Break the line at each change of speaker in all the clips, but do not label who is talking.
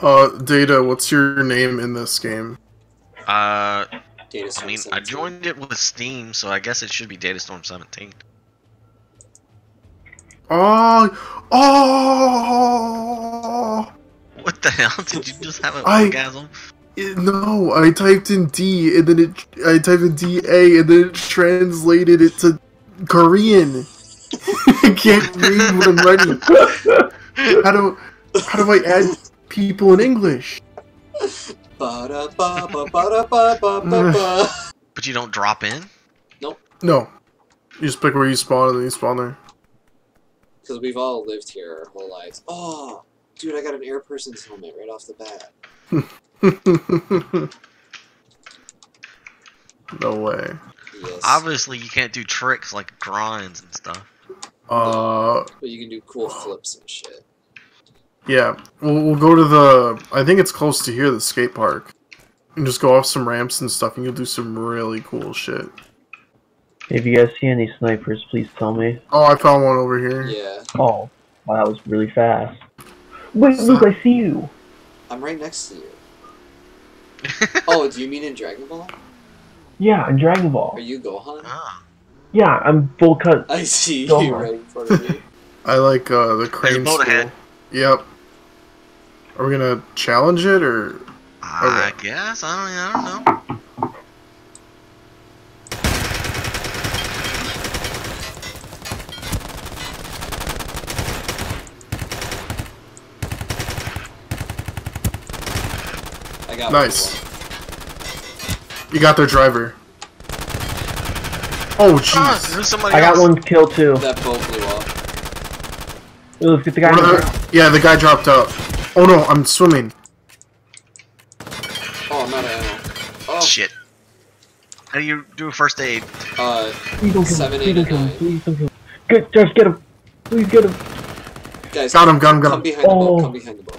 Uh, Data, what's your name in this game?
Uh,
Data
I
Storm
mean, I joined it with Steam, so I guess it should be Datastorm 17.
Oh, oh!
What the hell? Did you just have an
I-
orgasm?
It- No, I typed in D and then it. I typed in D A and then it translated it to Korean. I can't read what I'm writing. How do how do I add people in English?
But you don't drop in? Nope.
No, you just pick where you spawn and then you spawn there.
Because we've all lived here our whole lives. Oh, dude, I got an air person's helmet right off the bat.
no way.
Yes.
Obviously, you can't do tricks like grinds and stuff.
Uh,
But you can do cool flips and shit.
Yeah. We'll, we'll go to the. I think it's close to here, the skate park, and just go off some ramps and stuff, and you'll do some really cool shit.
If you guys see any snipers, please tell me.
Oh, I found one over here.
Yeah,
Oh, wow, that was really fast. Wait, Luke, I see you.
I'm right next to you. Oh, do you mean in Dragon Ball?
Yeah, in Dragon Ball.
Are you Gohan?
Ah.
Yeah, I'm full cut.
I see you right in front of me.
I like uh, the crane
boat
school.
ahead.
Yep. Are we gonna challenge it or?
I guess. I don't, I don't know.
I got
Nice.
one.
You got their driver. Oh
Ah,
jeez.
there's somebody
I got one kill too.
That boat blew up.
Let's get the guy.
One
in
of
the-
the- yeah, the guy dropped out. Oh no, I'm swimming.
Oh, I'm out of ammo. Oh,
Shit. How do you do a first aid?
uh,
Please don't kill
Seven,
him. Please
eight,
don't kill him.
nine.
Please don't kill him. Good, just get him. Please get him.
guys,
Got him, got him, got
come
him.
behind the boat.
Oh.
Come behind the boat.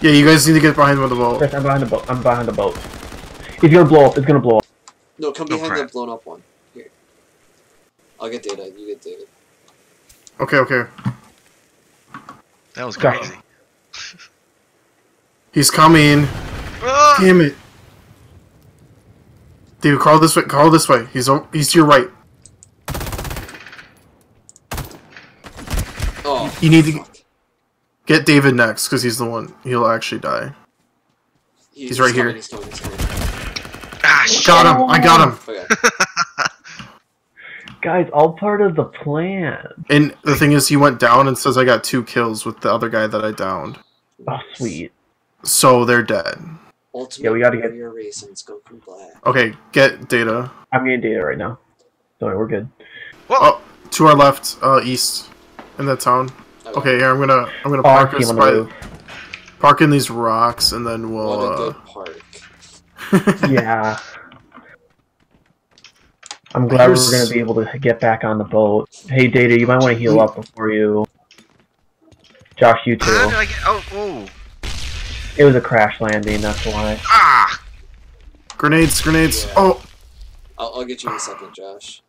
Yeah, you guys need to get behind the boat.
Chris, I'm behind the boat. I'm behind the boat. It's gonna blow up. It's gonna blow up.
No, come
Oh,
behind the
crap.
blown up one. Here. I'll get data. You get David.
Okay, okay.
That was crazy.
He's coming.
Ah!
Damn it. Dude, crawl this way. Crawl this way. He's he's to your right.
Oh,
You need to- Get David next, because he's the one. He'll actually die.
He-
he's right here.
coming, He's coming, he's coming.
Ah, shit.
Got him. I got him.
Okay.
Guys, all part of the plan.
And the thing is, he went down and says I got two kills with the other guy that I downed.
Oh, sweet.
So they're dead.
Ultimate
Yeah, we gotta get-
Warrior Race and Goku Black.
Okay, get data.
I'm getting data right now. Don't we're good.
Whoa.
Oh, to our left, uh, east, in that town. Okay, here I'm gonna I'm gonna park
see
us
him on the
by park in these rocks, and then we'll.
What a
Uh,
good park.
Yeah. I'm glad
Here's-
we're gonna be able to get back on the boat. Hey, Data, you might want to heal up before you. Josh, you
How did
too.
I get? Oh, oh.
It was a crash landing, that's why.
Ah!
grenades, grenades.
Yeah.
Oh,
I'll, I'll get you in a second, Josh.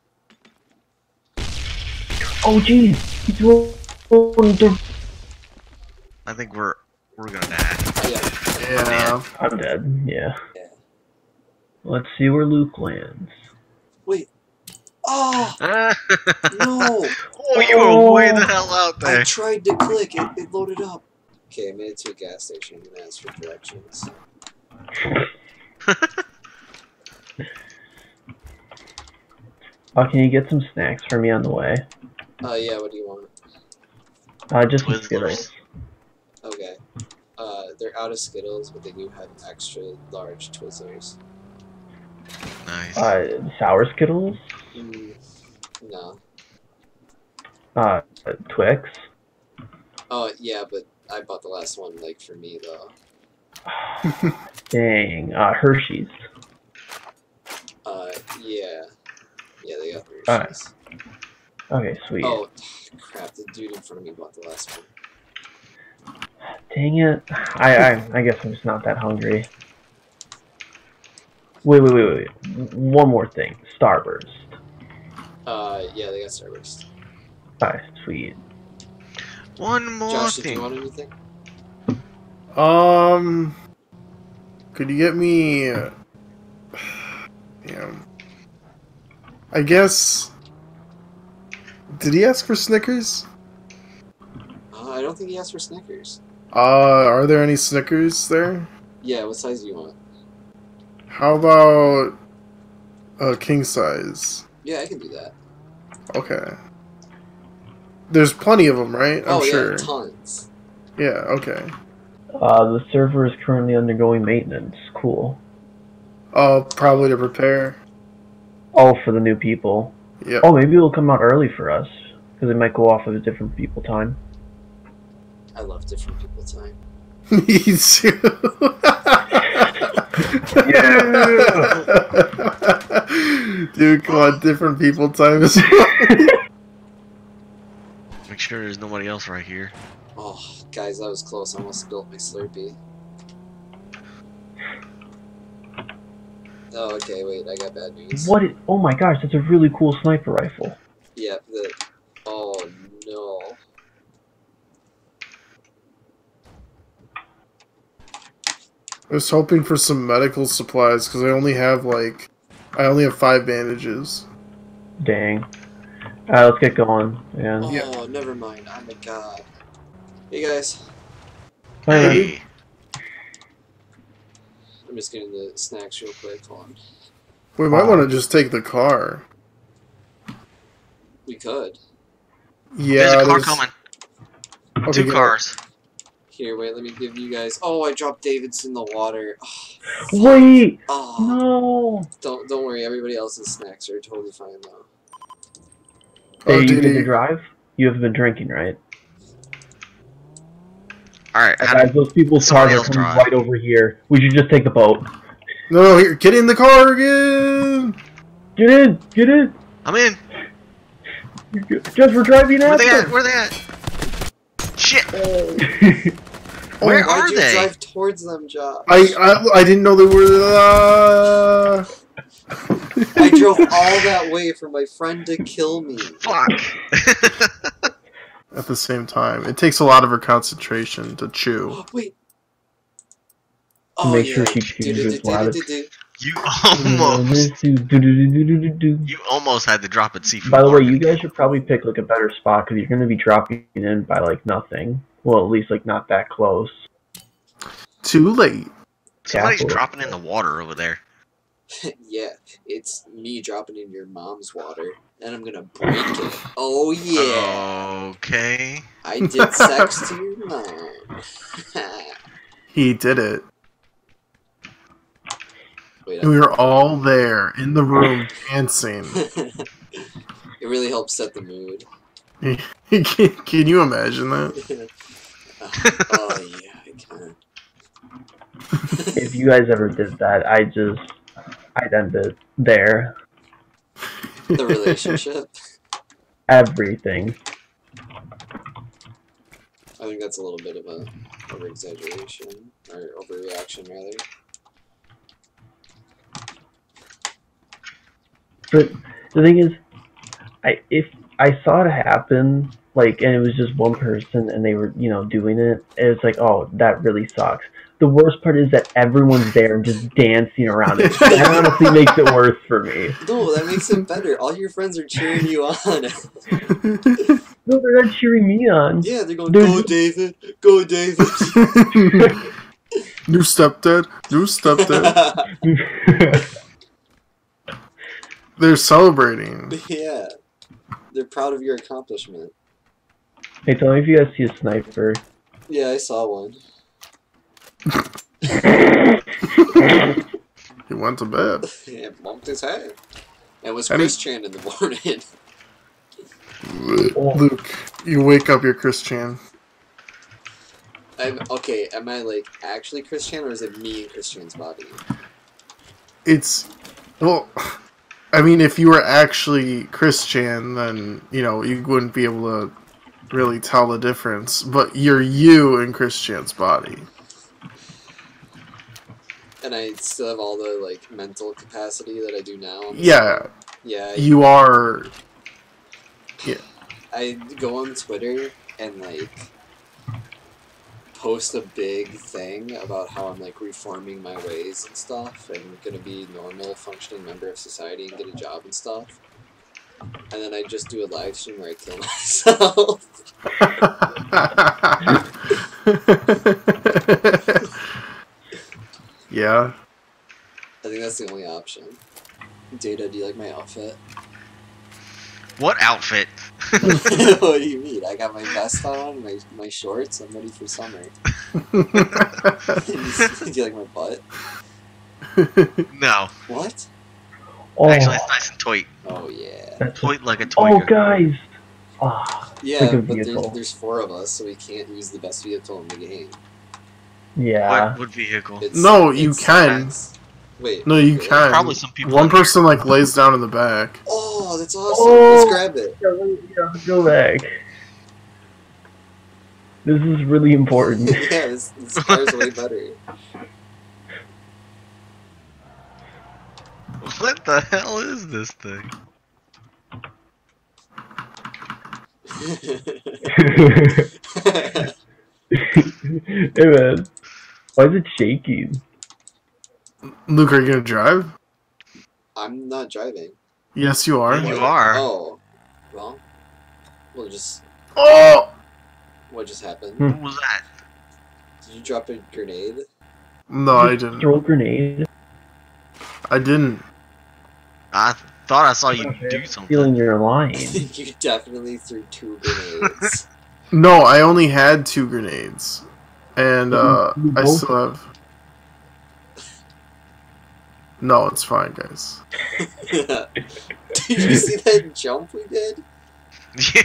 Oh, jeez! He's rolling
I think we're we're gonna die.
Yeah.
yeah.
I'm dead, yeah.
Yeah.
Let's see where Luke lands.
Wait. Oh,
Ah.
no!
oh, you were way the hell out there.
I tried to click, it, it loaded up. Okay, I made it to a gas station. I'm gonna ask for directions.
Oh, can you get some snacks for me on the way?
Uh, yeah, what do you want?
Uh, just some
Twizzlers.
Skittles.
Okay. Uh, they're out of Skittles, but they do have extra large Twizzlers.
Nice.
Uh, sour Skittles?
Mm, no.
Uh, Twix?
Oh, yeah, but I bought the last one, like, for me, though.
Dang. Uh, Hershey's.
Uh, yeah. Yeah, they got
Alright.
Hershey's.
Okay, sweet.
Oh, crap, the dude in front of me bought the last one.
Dang it. I, I I guess I'm just not that hungry. Wait, wait, wait, wait. wait. One more thing. Starburst.
Uh, yeah, they got Starburst.
Alright, sweet.
One more
Josh, did
thing.
you want anything?
Um, could you get me? Damn. I guess. Did he ask for Snickers?
Uh, I don't think he asked for Snickers.
Uh, are there any Snickers there?
Yeah, what size do you want?
How about a king size?
Yeah, I can do that.
Okay. There's plenty of them, right? I'm
oh
sure.
yeah, tons.
Yeah. Okay.
Uh, the server is currently undergoing maintenance. Cool.
Oh, probably to prepare.
All for the new people.
Yeah.
Oh, maybe it'll come out early for us because it might go off at a different people time.
I love different people time.
Me too. Dude, come on, different people time as well.
Make sure there's nobody else right here.
Oh, guys, that was close. I almost spilled my Slurpee. Oh, okay, wait, I got bad news.
What? oh my gosh, that's a really cool sniper rifle.
Yep, the. Oh no.
I was hoping for some medical supplies because I only have like, I only have five bandages.
Dang. Alright, let's get going. Yeah.
Oh,
Yeah.
never mind. I'm a god. Hey guys,
Hey,
I'm just getting the snacks real quick. Hold on.
We might want to just take the car.
We could.
Yeah,
there's a car
there's-
coming.
okay,
Two
good.
cars.
Here, wait, let me give you guys. Oh, I dropped David's in the water. Oh,
Wait!
oh.
No!
don't don't worry. Everybody else's snacks are totally fine though.
Oh, hey,
Oh,
you
did
get to drive? You haven't been drinking, right?
Alright,
guys, those people's cars are
else
coming
drive.
right over here. We should just take the boat.
No, no, here, get in the car again.
Get in! Get in!
I'm in.
Just we're driving
Where they
after!
at? Where they at? Shit.
Oh,
Where
Why'd
are
you
they?
drive towards them, Josh?
I, I I didn't know they were. Uh...
I drove all that way for my friend to kill me.
Fuck.
at the same time. It takes a lot of her concentration to chew.
Oh, wait. Oh,
Make
yeah.
sure she chews his rabbit.
You almost. You almost had to drop at seafood.
By the way, you guys should probably pick like a better spot because you're going to be dropping in by like nothing. Well, at least like not that close.
Too late.
Somebody's
Careful.
dropping in the water over there.
yeah, it's me dropping in your mom's water, and I'm gonna break it. Oh yeah,
Okay.
I did sex to your mom.
He did it.
Wait,
we were all there in the room dancing.
it really helps set the mood.
Can, can you imagine that?
oh yeah, I can.
If you guys ever did that, I just I'd end it there.
The relationship.
Everything.
I think that's a little bit of a over exaggeration or overreaction rather.
But the thing is, I if I saw it happen, like, and it was just one person, and they were, you know, doing it. It's like, oh, that really sucks. The worst part is that everyone's there and just dancing around it. That honestly makes it worse for me.
No, that makes it better. All your friends are cheering you on.
No, they're not cheering me on.
yeah, they're going,
There's-
"Go, David! Go, David!"
new stepdad. New stepdad. They're celebrating.
yeah, they're proud of your accomplishment.
hey, tell me if you guys see a sniper.
Yeah, I saw one.
He went to bed.
Yeah, bumped his head. It was
I mean-
Chris Chan in the morning.
Luke, you wake up, you're Chris Chan.
I'm, okay, am I like actually Chris Chan or is it me in Chris Chan's body?
It's well, I mean, if you were actually Chris Chan, then you know you wouldn't be able to really tell the difference. But you're you in Chris Chan's body.
And I still have all the like mental capacity that I do now.
Yeah,
yeah. I-
you are. Yeah.
I go on Twitter and like post a big thing about how I'm like reforming my ways and stuff and gonna be normal functioning member of society and get a job and stuff. And then I just do a live stream where I kill myself.
yeah.
I think that's the only option. Data, do you like my outfit?
What outfit?
what do you mean? I got my vest on, my my shorts. I'm ready for summer. do you like my butt?
No.
What?
Oh,
Actually, it's nice and toit.
Oh yeah.
that's
Toit like a toy.
oh,
gun.
guys. Ah,
Yeah,
Like
but there's, there's four of us, so we can't use the best vehicle in the game.
yeah.
What, what vehicle?
It's,
No, you can.
it's- Wait.
No, you
really?
can.
Probably some people.
One
in here.
person like lays down in the back.
Oh, Oh, that's awesome.
Oh.
Let's grab it.
Yeah, go back. This is really important.
yeah, this, this car's way better.
What the hell is this thing?
hey man, why is it shaking?
Luke, are you gonna drive?
I'm not driving.
Yes, you are.
You are.
Oh. Well. Well, just.
Oh!
What just happened?
Hmm.
What was that?
Did you drop a grenade?
No, I didn't.
Throw a grenade.
I didn't.
I thought I saw you
Okay.
do something.
Feeling you're lying.
you definitely threw two grenades.
No, I only had two grenades, and uh,
You
I
both-
still have. No, it's fine, guys.
did you see that jump we did?
Yeah.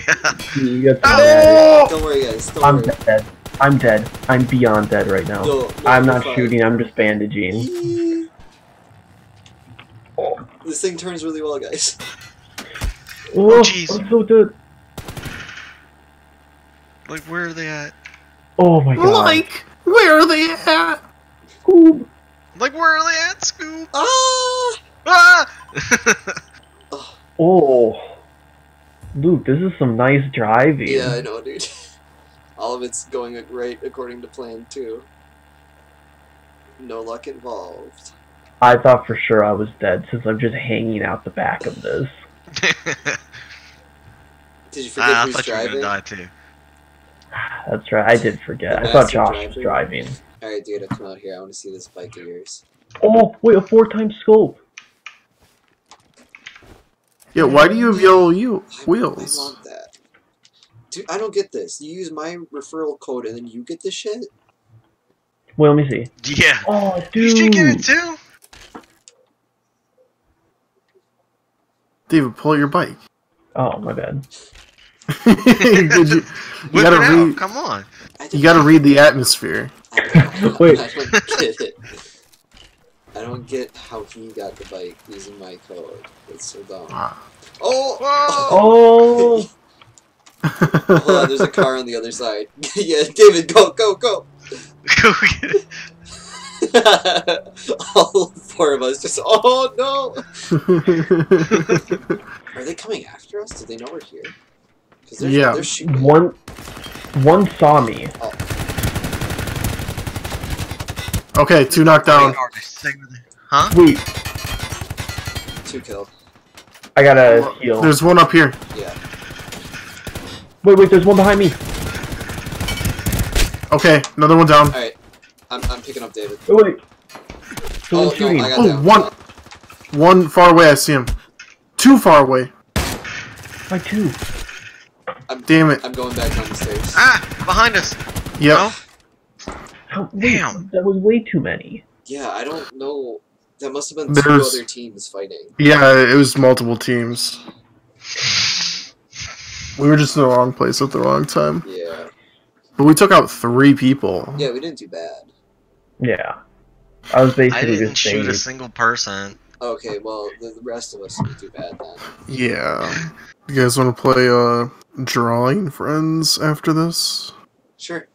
You got the
Oh!
Don't worry, guys. Don't
I'm
worry.
dead. I'm dead. I'm beyond dead right now.
No, no,
I'm not
fine.
shooting. I'm just bandaging. Oh,
This thing turns really well, guys.
oh
jeez.
I'm so dead.
Like, where are they at?
Oh my god.
Like, where are they at?
Ooh.
Like, where are they at, Scoop?
Ah!
Ah!
Oh. Luke, this is some nice driving.
Yeah, I know, dude. All of it's going right according to plan, too. No luck involved.
I thought for sure I was dead since I'm just hanging out the back of this.
Did you forget
Ah, I
who's
thought you were gonna die too.
That's right. I did forget. I thought
master
Josh was driving.
Alright, dude, come out here. I want to see this bike of yours.
Oh, wait, a four times scope.
Yeah, why do you have yellow you wheels?
I want that. Dude, I don't get this. You use my referral code and then you get this shit?
Wait, let me see.
Yeah.
Oh,
You
dude.
should get it too.
David, pull your bike.
Oh, my bad.
You, you gotta read.
Come on.
You gotta read the atmosphere.
Wait.
I don't get it. I don't get how he got the bike using my code. It's so dumb.
Ah.
Oh!
Oh!
Hold on, there's a car on the other side. yeah, David, go, go, go!
Go get it.
All four of us just, oh no! Are they coming after us? Do they know we're here?
Yeah.
One, one saw me.
Okay, two knocked down.
Huh?
Wait,
Two kill.
I gotta heal.
There's one up here.
Yeah.
Wait, wait, there's one behind me.
Okay, another one down.
Alright. I'm, I'm picking up David.
Oh, wait.
Oh,
Someone's
no,
shooting.
I got
Oh,
down.
one. One far away, I see him. Two far away.
My two.
I'm, Damn it.
I'm going back down the stairs.
Ah! Behind us.
Yep.
No?
How, wait,
Damn.
that was way too many.
Yeah, I don't know. That must have been two other teams fighting.
Yeah, it was multiple teams. We were just in the wrong place at the wrong time.
Yeah.
But we took out three people.
Yeah, we didn't do bad.
Yeah. I was basically
I
basically
didn't
just
shoot a single person.
Okay, well, the, the rest of us didn't do bad then.
Yeah. You guys want to play uh drawing friends after this?
Sure.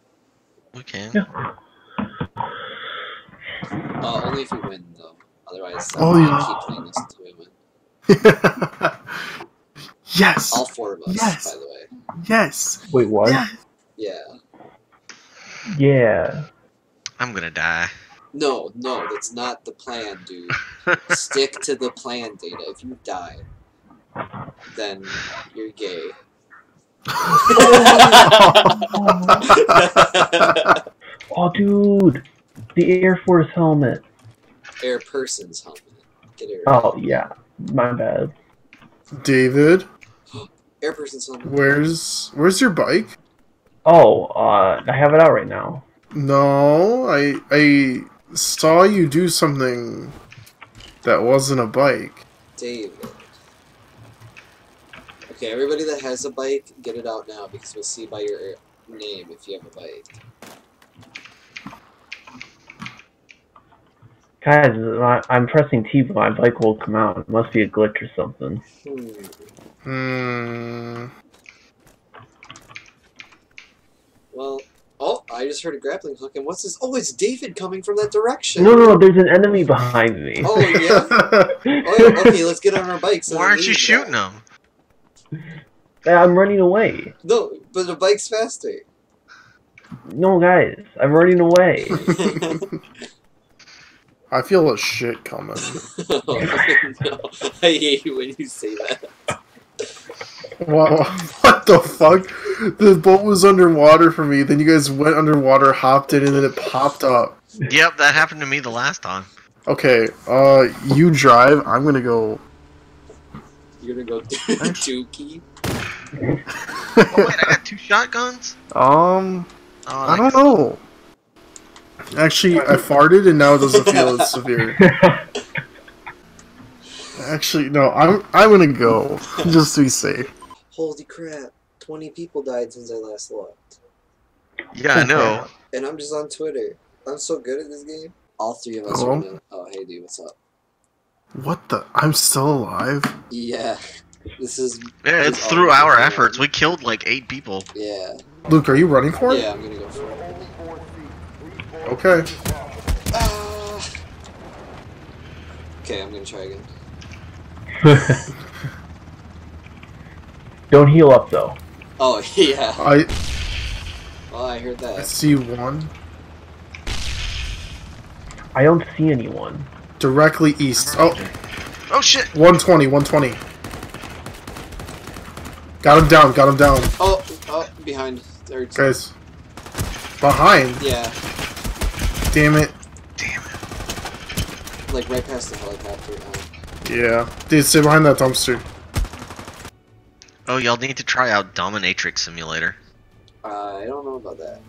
We can.
Yeah.
Uh, only if we win, though. Otherwise,
Oh,
I
yeah.
keep playing this until we win.
yes.
All four of us,
Yes.
by the way.
Yes.
Wait, what?
Yeah.
Yeah.
Yeah.
I'm gonna die.
No, no, that's not the plan, dude. Stick to the plan, Data. If you die, then you're gay.
Oh, dude, the Air Force helmet.
Air person's helmet. Get it right.
Oh yeah, my bad.
David,
Air person's helmet.
where's where's your bike?
Oh, uh, I have it out right now.
No, I I saw you do something that wasn't a bike.
David. Okay, everybody that has a bike, get it out now because we'll see by your name if you have a bike.
Guys, I'm pressing T, but my bike won't come out. It must be a glitch or something.
Hmm.
Hmm.
Well, oh, I just heard a grappling hook, and what's this? Oh, it's David coming from that direction.
No, no, no. There's an enemy behind me.
Oh yeah. Oh, okay, let's get on our bikes.
Why aren't you shooting
that.
them?
I'm running away.
No, but the bike's faster.
No, guys, I'm running away.
I feel a shit coming.
oh, no. I hate you when you say that.
Wow, what the fuck? The boat was underwater for me. Then you guys went underwater, hopped in, and then it popped up.
Yep, that happened to me the last time.
Okay, uh, you drive. I'm gonna go.
You're gonna go dookie.
Oh wait, I got two shotguns.
Um,
Oh,
I don't know. Actually, I farted and now it doesn't feel as severe. Actually, no. I'm I'm gonna go just to be safe.
Holy crap! Twenty people died since I last looked,
Yeah, I know.
and I'm just on Twitter. I'm so good at this game. All three of us
Hello?
are gonna. Oh, hey, dude, what's up?
What the? I'm still alive.
Yeah, this is.
Yeah, it's
Oh,
through our
yeah.
efforts. We killed like eight people.
Yeah,
Luke, are you running for it?
yeah. I'm gonna go for it.
Okay.
Ah. Okay, I'm gonna try again.
Don't heal up though.
Oh yeah.
I
Oh, I heard that.
I see one
I don't see anyone.
directly east. Oh,
Oh shit!
120, 120. Got him down. Got him down,
Oh, oh, behind. Third.
guys. Behind.
Yeah,
Damn it.
Damn it.
like right past the helicopter. Uh,
Yeah. Dude, stay behind that dumpster.
Oh, y'all need to try out Dominatrix Simulator.
I don't know about that.